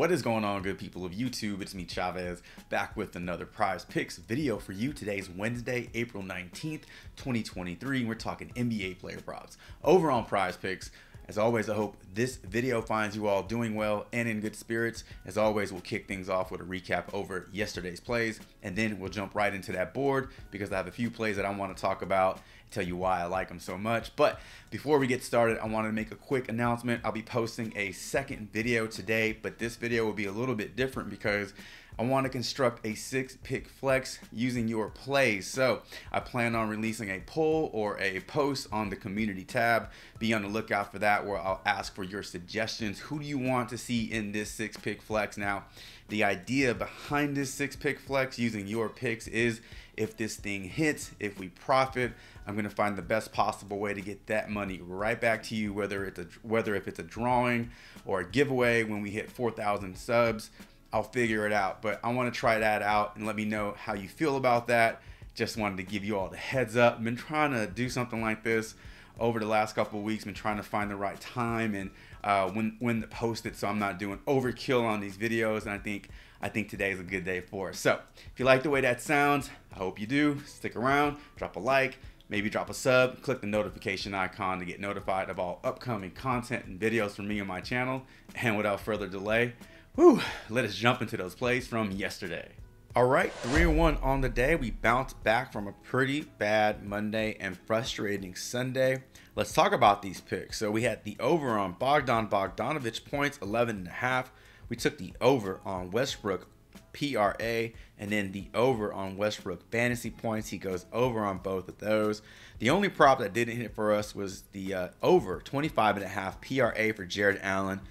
What is going on, good people of YouTube? It's me, Chavez, back with another Prize Picks video for you. Today's Wednesday, April 19th, 2023. We're talking NBA player props. Over on Prize Picks, as always, I hope this video finds you all doing well and in good spirits. As always, we'll kick things off with a recap over yesterday's plays, and then we'll jump right into that board because I have a few plays that I want to talk about, tell you why I like them so much. But before we get started, I wanted to make a quick announcement. I'll be posting a second video today, but this video will be a little bit different because I want to construct a six pick flex using your plays. So I plan on releasing a poll or a post on the community tab. Be on the lookout for that where I'll ask for your suggestions. Who do you want to see in this six pick flex? Now, the idea behind this six pick flex using your picks is if this thing hits, if we profit, I'm going to find the best possible way to get that money right back to you, whether it's a whether if it's a drawing or a giveaway when we hit 4,000 subs I'll figure it out. But I want to try that out and let me know how you feel about that. Just wanted to give you all the heads up. Been trying to do something like this over the last couple weeks. Been trying to find the right time and uh, when when to post it, so I'm not doing overkill on these videos. And I think I think today is a good day for it. So if you like the way that sounds, I hope you do. Stick around, drop a like, maybe drop a sub, click the notification icon to get notified of all upcoming content and videos from me on my channel. And without further delay, Whew, let us jump into those plays from yesterday. All right, 3 1 on the day. We bounced back from a pretty bad Monday and frustrating Sunday. Let's talk about these picks. So we had the over on Bogdan Bogdanovich points, 11 and a half. We took the over on Westbrook PRA and then the over on Westbrook fantasy points. He goes over on both of those. The only prop that didn't hit for us was the uh, over 25 and a half PRA for Jarrett Allen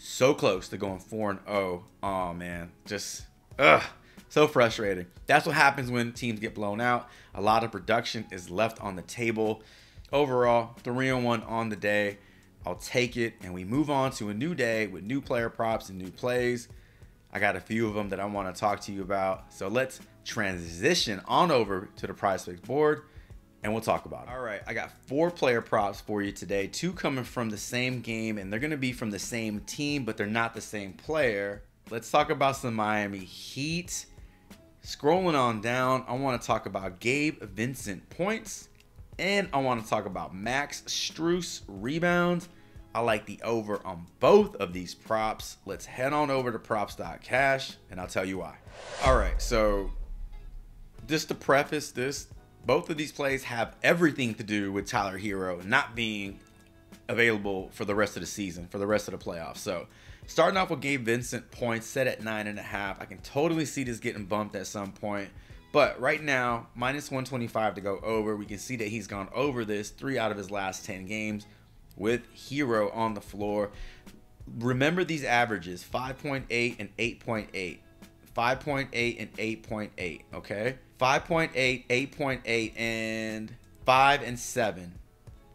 so close to going 4 and 0. Oh man, just ugh, so frustrating. That's what happens when teams get blown out. A lot of production is left on the table. Overall, 3 and 1 on the day. I'll take it and we move on to a new day with new player props and new plays. I got a few of them that I want to talk to you about. So let's transition on over to the prize picks board and we'll talk about it. All right, I got four player props for you today. Two coming from the same game, and they're going to be from the same team, but they're not the same player. Let's talk about some Miami Heat. Scrolling on down, I want to talk about Gabe Vincent points, and I want to talk about Max Strus rebounds. I like the over on both of these props. Let's head on over to props.cash, and I'll tell you why. All right, so just to preface this, both of these plays have everything to do with Tyler Herro not being available for the rest of the season, for the rest of the playoffs. So starting off with Gabe Vincent points set at nine and a half. I can totally see this getting bumped at some point. But right now, minus 125 to go over. We can see that he's gone over this three out of his last 10 games with Herro on the floor. Remember these averages 5.8 and 8.8. 5.8 and 8.8, okay? 5.8, 8.8, and 5 and 7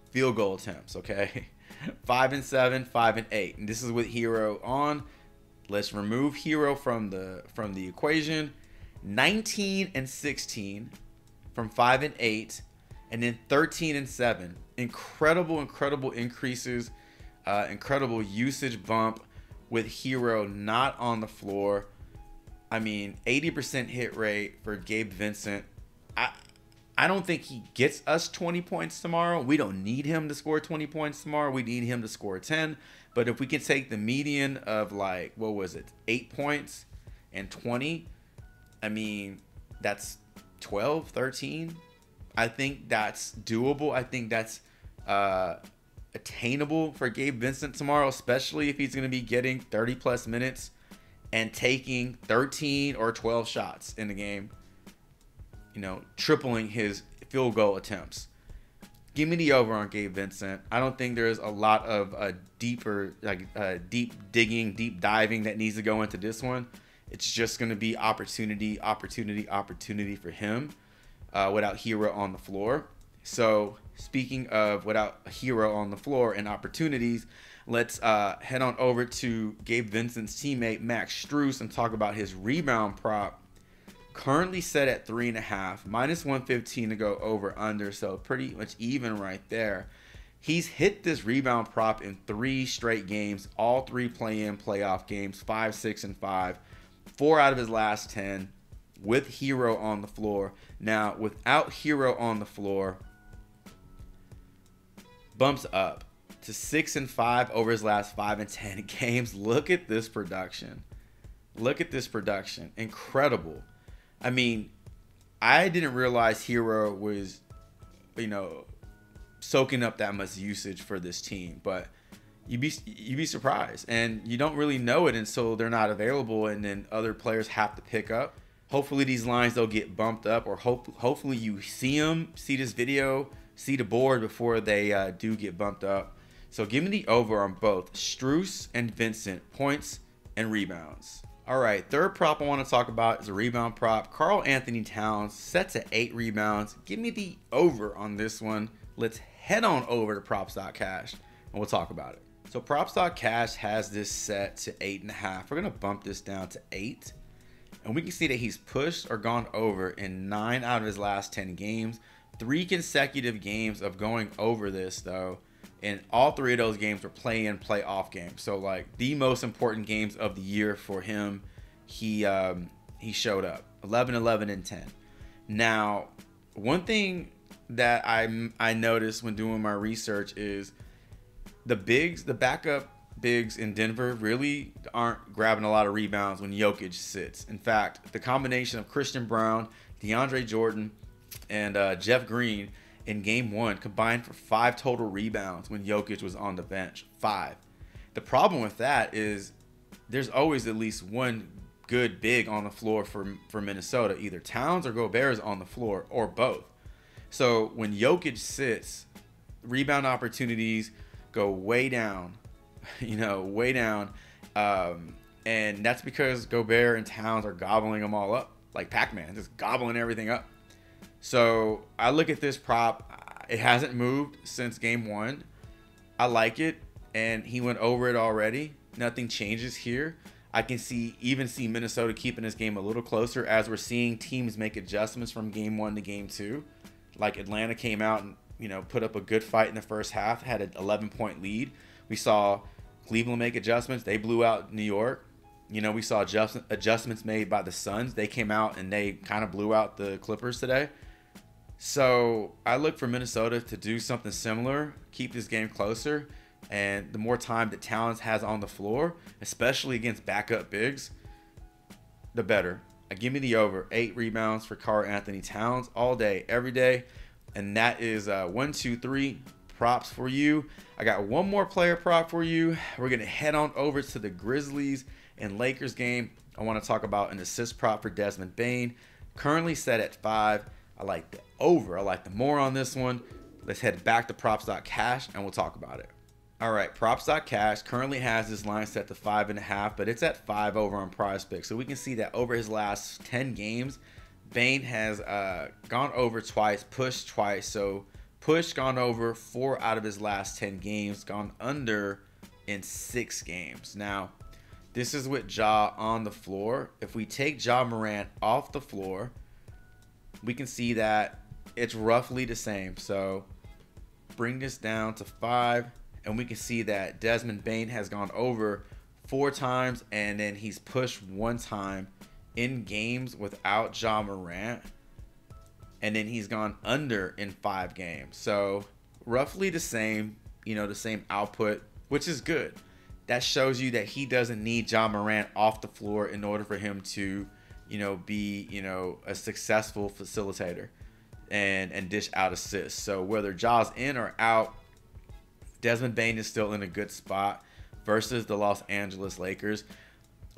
field goal attempts, okay? 5 and 7, 5 and 8. And this is with Herro on. Let's remove Herro from the from the equation. 19 and 16 from 5 and 8 and then 13 and 7. Incredible incredible increases, uh, incredible usage bump with Herro not on the floor. I mean, 80% hit rate for Gabe Vincent. I I don't think he gets us 20 points tomorrow. We don't need him to score 20 points tomorrow. We need him to score 10. But if we can take the median of like what was it? 8 points and 20, I mean, that's 12, 13. I think that's doable. I think that's uh attainable for Gabe Vincent tomorrow, especially if he's going to be getting 30 plus minutes and taking 13 or 12 shots in the game, you know, tripling his field goal attempts. Give me the over on Gabe Vincent. I don't think there's a lot of uh, deeper, like deep digging, deep diving that needs to go into this one. It's just going to be opportunity, opportunity, opportunity for him uh, without Herro on the floor. So, speaking of without a Herro on the floor and opportunities, Let's uh, head on over to Gabe Vincent's teammate Max Strus and talk about his rebound prop. Currently set at three and a half, minus 115 to go over under, so pretty much even right there. He's hit this rebound prop in three straight games, all three play-in playoff games, five, six, and five. Four out of his last ten with Herro on the floor. Now, without Herro on the floor, bumps up to six and five over his last five and ten games. Look at this production. Look at this production. Incredible. I mean, I didn't realize Herro was, you know, soaking up that much usage for this team, but you'd be you'd be surprised, and you don't really know it until they're not available, and then other players have to pick up. Hopefully, these lines they'll get bumped up, or hope hopefully you see them, see this video, see the board before they uh, do get bumped up. So give me the over on both Strus and Vincent points and rebounds. All right, third prop I want to talk about is a rebound prop. Karl-Anthony Towns sets at eight rebounds. Give me the over on this one. Let's head on over to props.cash and we'll talk about it. So props.cash has this set to eight and a half. We're gonna bump this down to eight. And we can see that he's pushed or gone over in nine out of his last 10 games. Three consecutive games of going over this though. And all three of those games were play in, play off games. So like the most important games of the year for him, he um, he showed up. 11, 11, and 10. Now, one thing that I I noticed when doing my research is the bigs, the backup bigs in Denver really aren't grabbing a lot of rebounds when Jokic sits. In fact, the combination of Christian Braun, DeAndre Jordan, and uh, Jeff Green in Game One combined for five total rebounds when Jokic was on the bench. Five. The problem with that is there's always at least one good big on the floor for for Minnesota. Either Towns or Gobert is on the floor, or both. So when Jokic sits, rebound opportunities go way down, you know, way down. Um, and that's because Gobert and Towns are gobbling them all up like Pac-Man, just gobbling everything up. So I look at this prop. It hasn't moved since game one. I like it, and he went over it already. Nothing changes here. I can see even see Minnesota keeping this game a little closer as we're seeing teams make adjustments from game one to game two like Atlanta came out and you know put up a good fight in the first half, had an 11 point lead. We saw Cleveland make adjustments; they blew out New York. You know, we saw adjust- adjustments made by the Suns. They came out and they kind of blew out the Clippers today. So I look for Minnesota to do something similar, keep this game closer, and the more time that Towns has on the floor, especially against backup bigs, the better. Uh, give me the over. Eight rebounds for Karl-Anthony Towns all day, every day. And that is uh, one, two, three props for you. I got one more player prop for you. We're going to head on over to the Grizzlies and Lakers game. I want to talk about an assist prop for Desmond Bane, Currently set at five. I like the over. I like the more on this one. Let's head back to props.cash and we'll talk about it. All right, props.cash currently has this line set to five and a half, but it's at five over on prize pick. So we can see that over his last 10 games, Bane has uh, gone over twice, pushed twice. So push gone over four out of his last 10 games, gone under in six games. Now, this is with Ja on the floor. If we take Ja Morant off the floor, we can see that it's roughly the same. So bring this down to five and we can see that Desmond Bane has gone over four times, and then he's pushed one time in games without Ja Morant, and then he's gone under in five games. So roughly the same, you know, the same output, which is good. That shows you that he doesn't need Ja Morant off the floor in order for him to, you know, be, you know, a successful facilitator and and dish out assists. So whether Ja's in or out, Desmond Bane is still in a good spot versus the Los Angeles Lakers.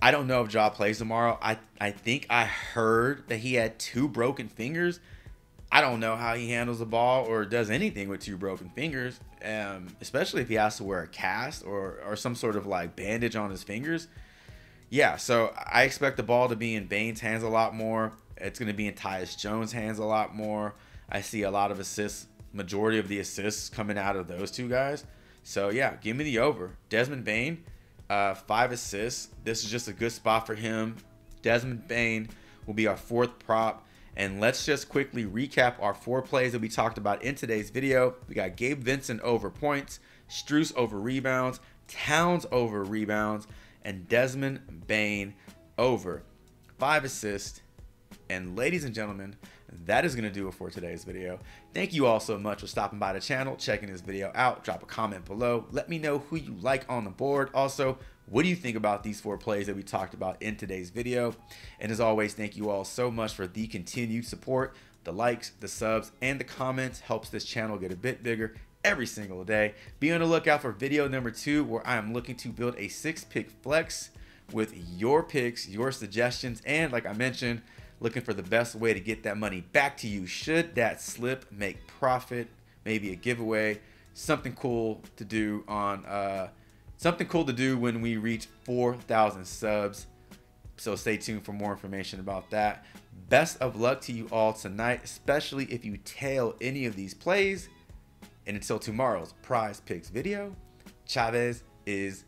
I don't know if Ja plays tomorrow. I, I think I heard that he had two broken fingers. I don't know how he handles the ball or does anything with two broken fingers, um, especially if he has to wear a cast or, or some sort of like bandage on his fingers. Yeah, so I expect the ball to be in Bane's hands a lot more. It's going to be in Tyus Jones' hands a lot more. I see a lot of assists, majority of the assists coming out of those two guys. So yeah, give me the over. Desmond Bane, uh, five assists. This is just a good spot for him. Desmond Bane will be our fourth prop. And let's just quickly recap our four plays that we talked about in today's video. We got Gabe Vincent over points, Strus over rebounds, Towns over rebounds, and Desmond Bane over five assists. And ladies and gentlemen, that is going to do it for today's video. Thank you all so much for stopping by the channel, checking this video out. Drop a comment below. Let me know who you like on the board. Also, what do you think about these four plays that we talked about in today's video? And as always, thank you all so much for the continued support. The likes, the subs, and the comments helps this channel get a bit bigger every single day. Be on the lookout for video number two, where I am looking to build a six pick flex with your picks, your suggestions, and like I mentioned, looking for the best way to get that money back to you. Should that slip, make profit, maybe a giveaway, something cool to do on uh, something cool to do when we reach 4,000 subs. So stay tuned for more information about that. Best of luck to you all tonight, especially if you tail any of these plays. And until tomorrow's prize picks video, Chavez is